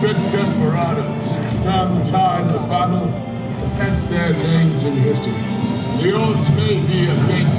Desperados, desperados. Some time the battle, hence their names in history. The odds may be against